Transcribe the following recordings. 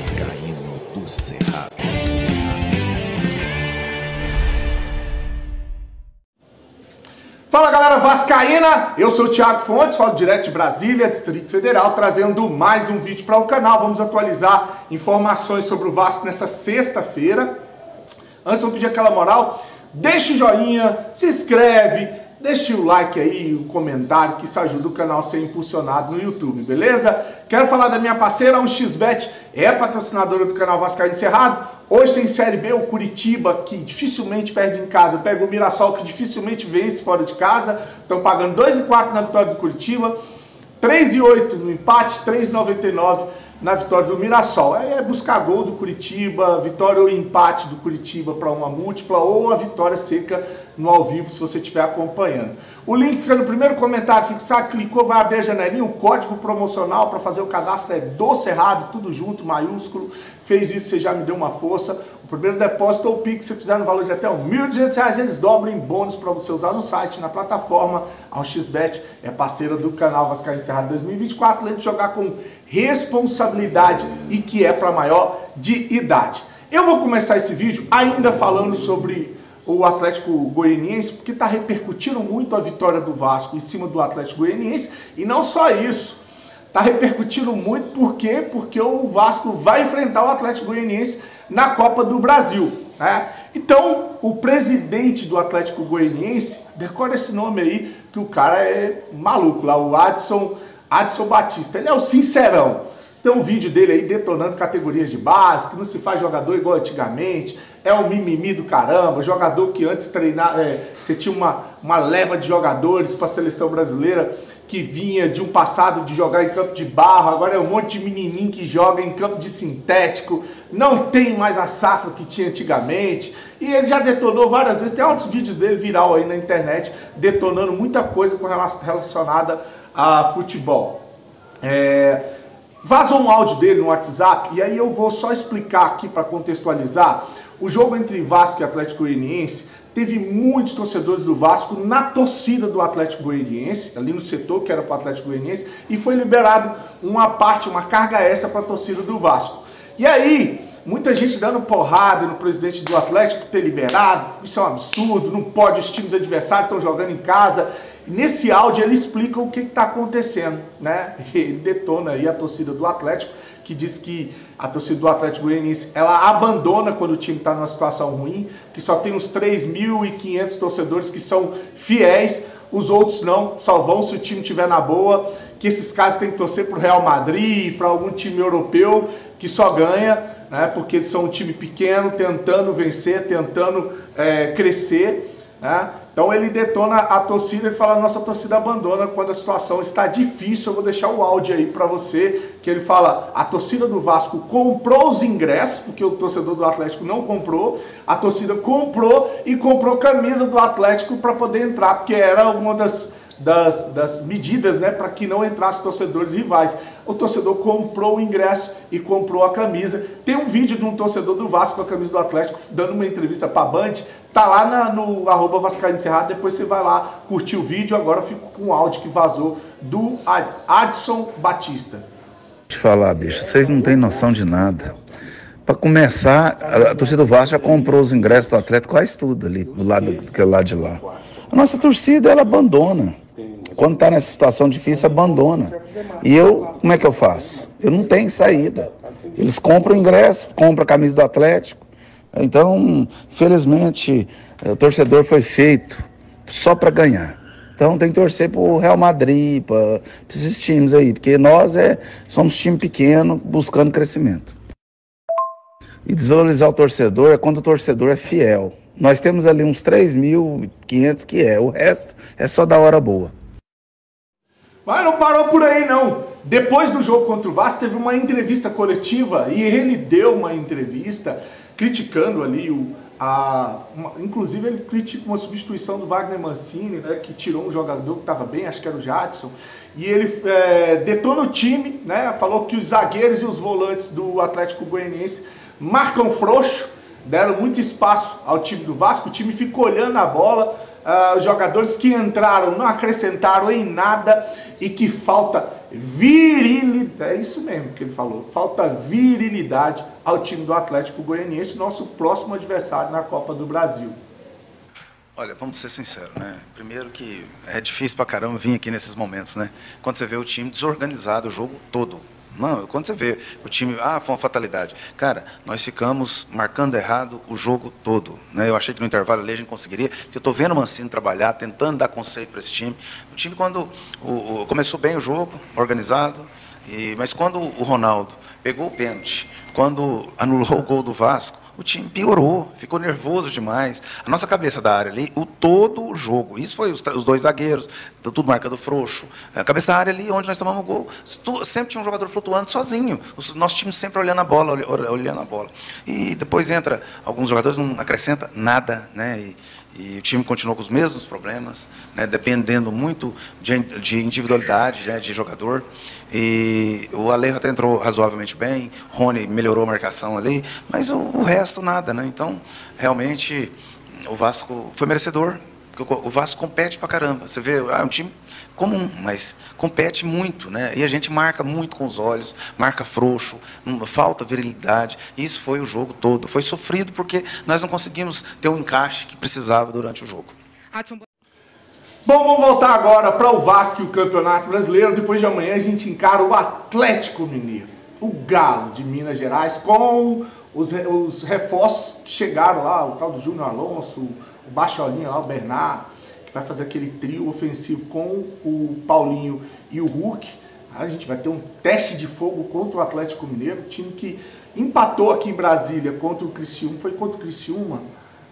Vascaíno do Cerrado. Fala galera vascaína, eu sou o Thiago Fontes, falo direto de Brasília, Distrito Federal, trazendo mais um vídeo para o canal. Vamos atualizar informações sobre o Vasco nessa sexta-feira. Antes, vou pedir aquela moral, deixa o joinha, se inscreve, Deixe o like aí, o comentário, que isso ajuda o canal a ser impulsionado no YouTube, beleza? Quero falar da minha parceira, o XBET, é patrocinadora do canal Vascaíno Encerrado. Hoje tem Série B, o Curitiba, que dificilmente perde em casa, pega o Mirassol, que dificilmente vence fora de casa. Estão pagando 2,4 na vitória do Curitiba, 3,8 no empate, 3,99 na vitória do Mirassol. É buscar gol do Curitiba, vitória ou empate do Curitiba para uma múltipla ou a vitória seca no ao vivo se você estiver acompanhando. O link fica no primeiro comentário fixado, clicou, vai abrir a janelinha, o código promocional para fazer o cadastro é do Cerrado, tudo junto, maiúsculo. Fez isso, você já me deu uma força. O primeiro depósito ou Pix, se fizer no valor de até R$ 1.200, eles dobram em bônus para você usar no site, na plataforma. A XBet é parceira do canal Vascaíno Cerrado 2024, além de jogar com responsabilidade e que é para maior de idade. Eu vou começar esse vídeo ainda falando sobre o Atlético Goianiense, porque está repercutindo muito a vitória do Vasco em cima do Atlético Goianiense, e não só isso, está repercutindo muito por quê? Porque o Vasco vai enfrentar o Atlético Goianiense na Copa do Brasil. Né? Então, o presidente do Atlético Goianiense, decora esse nome aí, que o cara é maluco lá, o Adson, Adson Batista, ele é o sincerão. Tem um vídeo dele aí detonando categorias de base, que não se faz jogador igual antigamente, é um mimimi do caramba, jogador que antes treinava, é, você tinha uma, uma leva de jogadores para a seleção brasileira que vinha de um passado de jogar em campo de barro, agora é um monte de menininho que joga em campo de sintético, não tem mais a safra que tinha antigamente, e ele já detonou várias vezes, tem outros vídeos dele viral aí na internet, detonando muita coisa relacionada a futebol. É, Vazou um áudio dele no WhatsApp e aí eu vou só explicar aqui para contextualizar. O jogo entre Vasco e Atlético Goianiense teve muitos torcedores do Vasco na torcida do Atlético Goianiense, ali no setor que era para o Atlético Goianiense, e foi liberado uma parte, uma carga extra para a torcida do Vasco. E aí, muita gente dando porrada no presidente do Atlético ter liberado, isso é um absurdo, não pode, os times adversários estão jogando em casa. Nesse áudio ele explica o que está acontecendo, né? Ele detona aí a torcida do Atlético, que diz que a torcida do Atlético Goianiense ela abandona quando o time está numa situação ruim, que só tem uns 3.500 torcedores que são fiéis, os outros não, só vão se o time estiver na boa, que esses caras têm que torcer para o Real Madrid, para algum time europeu que só ganha, né? Porque eles são um time pequeno, tentando vencer, tentando é, crescer, né? Então ele detona a torcida e fala: nossa torcida abandona quando a situação está difícil. Eu vou deixar o áudio aí para você, que ele fala: a torcida do Vasco comprou os ingressos, porque o torcedor do Atlético não comprou. A torcida comprou e comprou camisa do Atlético para poder entrar, porque era uma das das, das medidas né, para que não entrassem torcedores rivais. O torcedor comprou o ingresso e comprou a camisa. Tem um vídeo de um torcedor do Vasco com a camisa do Atlético dando uma entrevista para a Band. Tá lá na, no arroba Vascaíno depois você vai lá curtir o vídeo. Agora eu fico com o áudio que vazou do Adson Batista. Deixa eu falar, bicho, vocês não têm noção de nada. Para começar, a, a torcida do Vasco já comprou os ingressos do Atlético quase tudo ali, do lado, do lado de lá. A nossa torcida, ela abandona. Quando está nessa situação difícil, abandona. E eu, como é que eu faço? Eu não tenho saída. Eles compram ingresso, compram a camisa do Atlético. Então, infelizmente, o torcedor foi feito só para ganhar. Então tem que torcer para o Real Madrid, para esses times aí, porque nós é, somos time pequeno buscando crescimento. E desvalorizar o torcedor é quando o torcedor é fiel. Nós temos ali uns 3.500 que é, o resto é só da hora boa. Mas não parou por aí não. Depois do jogo contra o Vasco teve uma entrevista coletiva e ele deu uma entrevista criticando ali o a, uma, inclusive ele critica uma substituição do Wagner Mancini, né, que tirou um jogador que estava bem, acho que era o Jadson, e ele é, detona o time, né, falou que os zagueiros e os volantes do Atlético Goianiense marcam frouxo, deram muito espaço ao time do Vasco, o time ficou olhando a bola, uh, jogadores que entraram não acrescentaram em nada e que falta virilidade, é isso mesmo que ele falou, falta virilidade ao time do Atlético Goianiense, nosso próximo adversário na Copa do Brasil. Olha, vamos ser sinceros, né? Primeiro que é difícil pra caramba vir aqui nesses momentos, né? Quando você vê o time desorganizado o jogo todo. Não, quando você vê o time, ah, foi uma fatalidade. Cara, nós ficamos marcando errado o jogo todo. Né? Eu achei que no intervalo ali a gente conseguiria, porque eu estou vendo o Mancini trabalhar, tentando dar conceito para esse time. O time, quando o, o, começou bem o jogo, organizado, e, mas quando o Ronaldo pegou o pênalti, quando anulou o gol do Vasco, o time piorou, ficou nervoso demais. A nossa cabeça da área ali, o todo o jogo, isso foi os, os dois zagueiros, tudo marcando frouxo. A cabeça da área ali, onde nós tomamos gol, sempre tinha um jogador flutuando sozinho. O nosso time sempre olhando a bola, olhando a bola. E depois entra, alguns jogadores não acrescenta nada, né? E, e o time continuou com os mesmos problemas, né, dependendo muito de, de individualidade né, de jogador. E o Alejo até entrou razoavelmente bem, Rony melhorou a marcação ali, mas o, o resto nada. Né? Então, realmente, o Vasco foi merecedor. O Vasco compete pra caramba. Você vê, ah, é um time comum, mas compete muito, né? E a gente marca muito com os olhos, marca frouxo, falta virilidade. Isso foi o jogo todo. Foi sofrido porque nós não conseguimos ter o encaixe que precisava durante o jogo. Bom, vamos voltar agora para o Vasco e o Campeonato Brasileiro. Depois de amanhã a gente encara o Atlético Mineiro, o Galo de Minas Gerais, com os, os reforços que chegaram lá, o tal do Júnior Alonso, o Baixolinha lá, o Bernard que vai fazer aquele trio ofensivo com o Paulinho e o Hulk. A gente vai ter um teste de fogo contra o Atlético Mineiro, time que empatou aqui em Brasília contra o Criciúma, foi contra o Criciúma,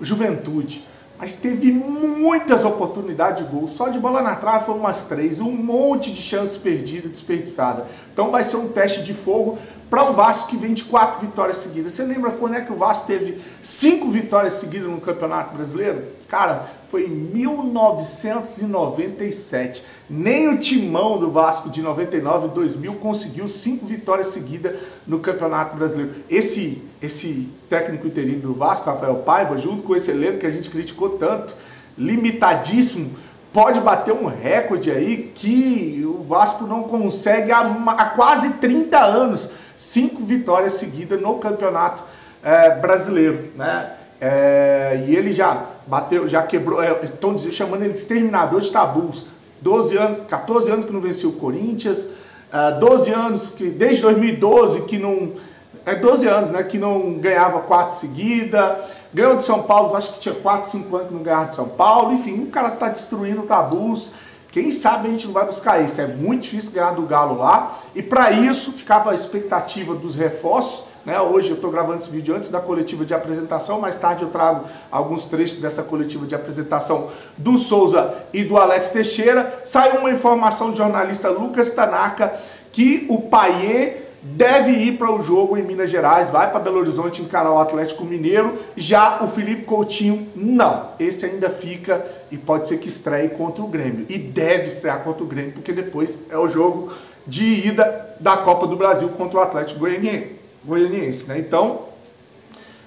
Juventude. Mas teve muitas oportunidades de gol, só de bola na trave foram umas três, um monte de chances perdidas, desperdiçadas. Então vai ser um teste de fogo para o Vasco que vem de quatro vitórias seguidas. Você lembra quando é que o Vasco teve cinco vitórias seguidas no Campeonato Brasileiro? Cara, foi em 1997. Nem o timão do Vasco de 99 e 2000 conseguiu cinco vitórias seguidas no Campeonato Brasileiro. Esse, esse técnico interino do Vasco, Rafael Paiva, junto com esse elenco que a gente criticou tanto, limitadíssimo, pode bater um recorde aí que o Vasco não consegue há, há quase 30 anos cinco vitórias seguidas no campeonato é, brasileiro, né? É, e ele já bateu, já quebrou, estão é, chamando ele de exterminador de tabus. 12 anos, 14 anos que não venceu o Corinthians, é, 12 anos que desde 2012 que não é 12 anos, né, que não ganhava quatro seguida, ganhou de São Paulo, acho que tinha 4, 5 anos que não ganhava de São Paulo, enfim, o cara tá destruindo tabus. Quem sabe a gente não vai buscar isso. É muito difícil ganhar do Galo lá. E para isso ficava a expectativa dos reforços. Né? Hoje eu estou gravando esse vídeo antes da coletiva de apresentação. Mais tarde eu trago alguns trechos dessa coletiva de apresentação do Souza e do Alex Teixeira. Saiu uma informação do jornalista Lucas Tanaka que o Paier deve ir para o jogo em Minas Gerais, vai para Belo Horizonte encarar o Atlético Mineiro. Já o Felipe Coutinho, não. Esse ainda fica e pode ser que estreie contra o Grêmio. E deve estrear contra o Grêmio, porque depois é o jogo de ida da Copa do Brasil contra o Atlético Goianiense. Né? Então,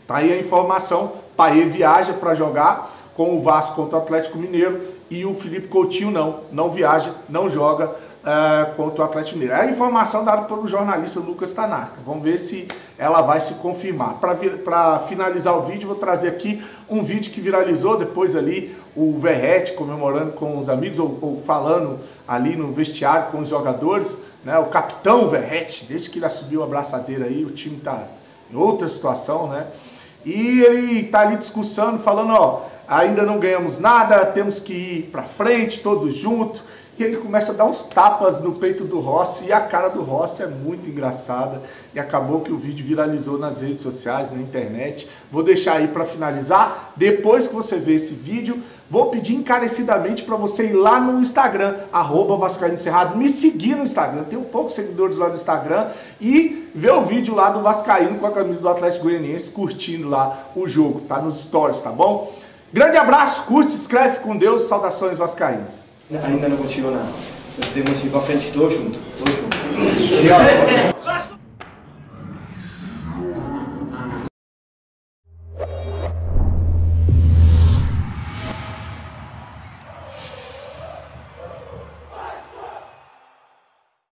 tá aí a informação. Paê viaja para jogar com o Vasco contra o Atlético Mineiro e o Felipe Coutinho não, não viaja, não joga uh, contra o Atlético Mineiro. É a informação dada pelo jornalista Lucas Tanaka. Vamos ver se ela vai se confirmar. Para finalizar o vídeo, vou trazer aqui um vídeo que viralizou depois ali o Verrete comemorando com os amigos ou, ou falando ali no vestiário com os jogadores. Né? O capitão Verrete, desde que ele assumiu a braçadeira aí, o time está em outra situação, né? E ele está ali discussando, falando, ó, ainda não ganhamos nada, temos que ir para frente, todos juntos e ele começa a dar uns tapas no peito do Rossi e a cara do Rossi é muito engraçada e acabou que o vídeo viralizou nas redes sociais, na internet. Vou deixar aí para finalizar. Depois que você ver esse vídeo, vou pedir encarecidamente para você ir lá no Instagram, arroba Vascaíno Cerrado, me seguir no Instagram, tenho poucos seguidores lá no Instagram e ver o vídeo lá do Vascaíno com a camisa do Atlético Goianiense, curtindo lá o jogo, tá nos stories, tá bom? Grande abraço, curte, se inscreve com Deus, saudações vascaínas. Ainda não consigo nada. Nós temos que ir para frente todos juntos. Todos juntos.